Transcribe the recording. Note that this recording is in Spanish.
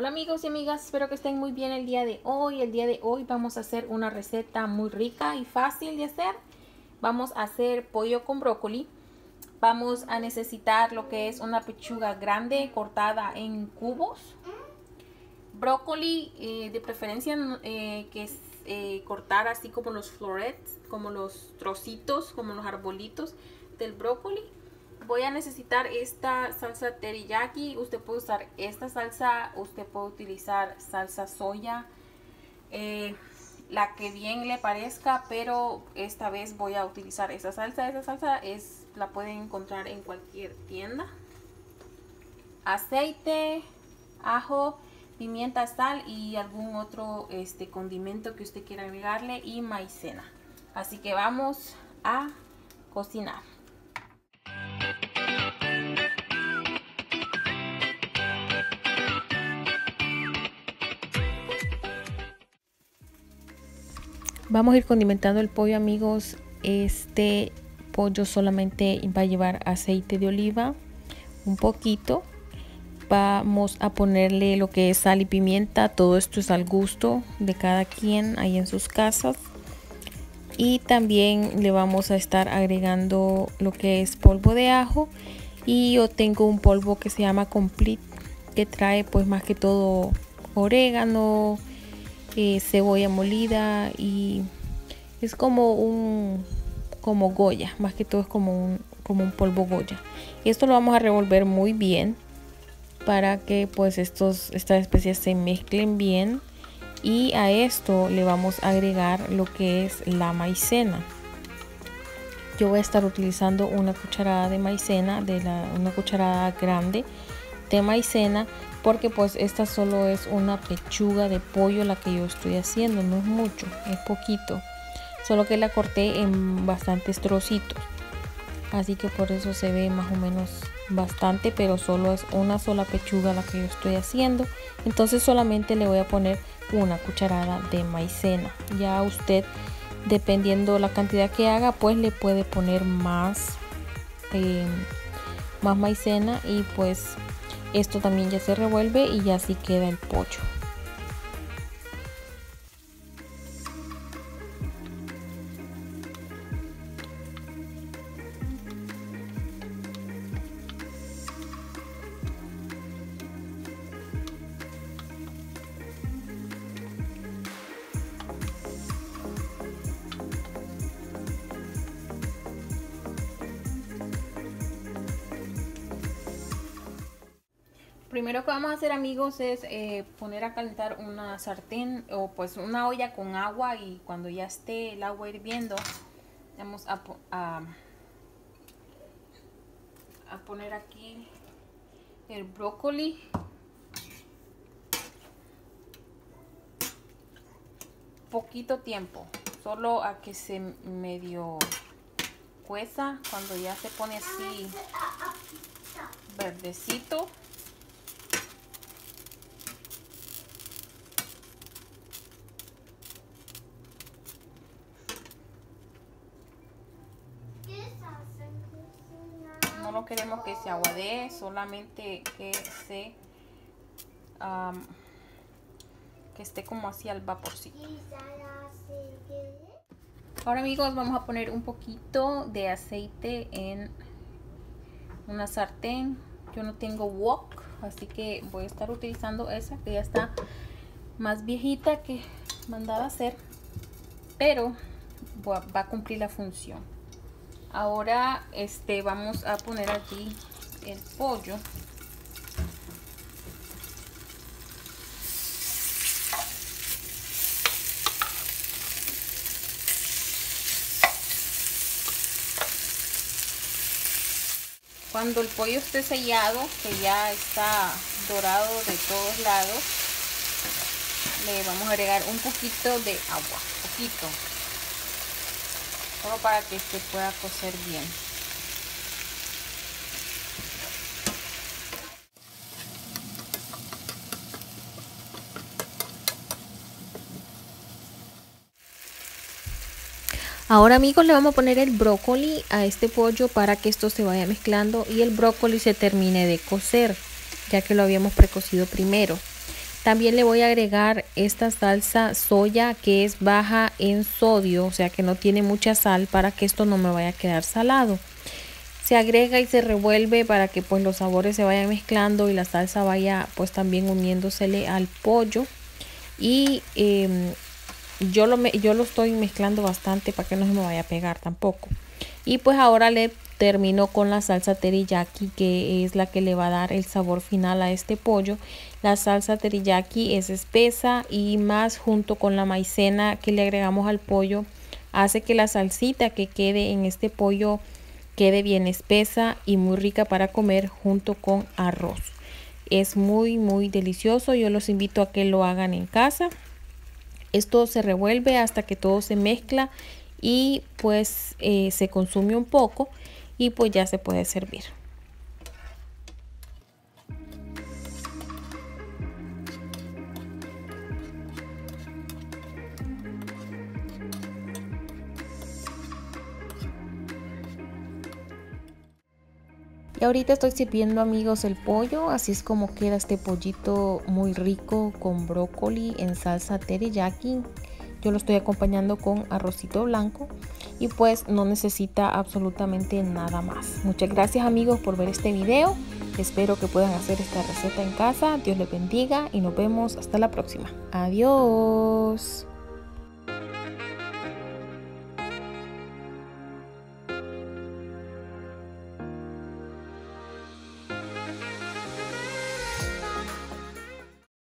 Hola amigos y amigas, espero que estén muy bien el día de hoy. El día de hoy vamos a hacer una receta muy rica y fácil de hacer. Vamos a hacer pollo con brócoli. Vamos a necesitar lo que es una pechuga grande cortada en cubos. Brócoli eh, de preferencia eh, que es eh, cortar así como los florets, como los trocitos, como los arbolitos del brócoli voy a necesitar esta salsa teriyaki. Usted puede usar esta salsa, usted puede utilizar salsa soya, eh, la que bien le parezca, pero esta vez voy a utilizar esa salsa. Esa salsa es, la pueden encontrar en cualquier tienda. Aceite, ajo, pimienta, sal y algún otro este, condimento que usted quiera agregarle y maicena. Así que vamos a cocinar. Vamos a ir condimentando el pollo amigos. Este pollo solamente va a llevar aceite de oliva, un poquito. Vamos a ponerle lo que es sal y pimienta. Todo esto es al gusto de cada quien ahí en sus casas. Y también le vamos a estar agregando lo que es polvo de ajo. Y yo tengo un polvo que se llama Complete que trae pues más que todo orégano, eh, cebolla molida y es como un como goya, más que todo es como un, como un polvo goya. Esto lo vamos a revolver muy bien para que pues estos, estas especias se mezclen bien y a esto le vamos a agregar lo que es la maicena. Yo voy a estar utilizando una cucharada de maicena, de la, una cucharada grande de maicena porque pues esta solo es una pechuga de pollo la que yo estoy haciendo, no es mucho, es poquito, solo que la corté en bastantes trocitos, así que por eso se ve más o menos bastante, pero solo es una sola pechuga la que yo estoy haciendo, entonces solamente le voy a poner una cucharada de maicena, ya usted dependiendo la cantidad que haga pues le puede poner más eh, más maicena y pues esto también ya se revuelve y ya así queda el pollo. Primero que vamos a hacer amigos es eh, poner a calentar una sartén o pues una olla con agua y cuando ya esté el agua hirviendo vamos a, a, a poner aquí el brócoli. Poquito tiempo solo a que se medio cueza cuando ya se pone así verdecito no queremos que se aguadee, solamente que se que esté como así al vaporcito. Ahora amigos vamos a poner un poquito de aceite en una sartén. Yo no tengo wok, así que voy a estar utilizando esa que ya está más viejita que mandaba hacer, pero va a cumplir la función. Ahora este vamos a poner aquí el pollo. Cuando el pollo esté sellado, que ya está dorado de todos lados, le vamos a agregar un poquito de agua, poquito solo para que se pueda cocer bien Ahora amigos le vamos a poner el brócoli a este pollo para que esto se vaya mezclando y el brócoli se termine de cocer ya que lo habíamos precocido primero. También le voy a agregar esta salsa soya que es baja en sodio, o sea que no tiene mucha sal para que esto no me vaya a quedar salado. Se agrega y se revuelve para que pues los sabores se vayan mezclando y la salsa vaya pues también uniéndosele al pollo. Y em, yo, lo, yo lo estoy mezclando bastante para que no se me vaya a pegar tampoco. Y pues ahora le termino con la salsa teriyaki que es la que le va a dar el sabor final a este pollo. La salsa teriyaki es espesa y más junto con la maicena que le agregamos al pollo hace que la salsita que quede en este pollo quede bien espesa y muy rica para comer junto con arroz. Es muy muy delicioso, yo los invito a que lo hagan en casa. Esto se revuelve hasta que todo se mezcla y pues eh, se consume un poco y pues ya se puede servir. Y ahorita estoy sirviendo amigos el pollo, así es como queda este pollito muy rico con brócoli en salsa teriyaki. Yo lo estoy acompañando con arrocito blanco y pues no necesita absolutamente nada más. Muchas gracias amigos por ver este video. Espero que puedan hacer esta receta en casa. Dios les bendiga y nos vemos hasta la próxima. Adiós.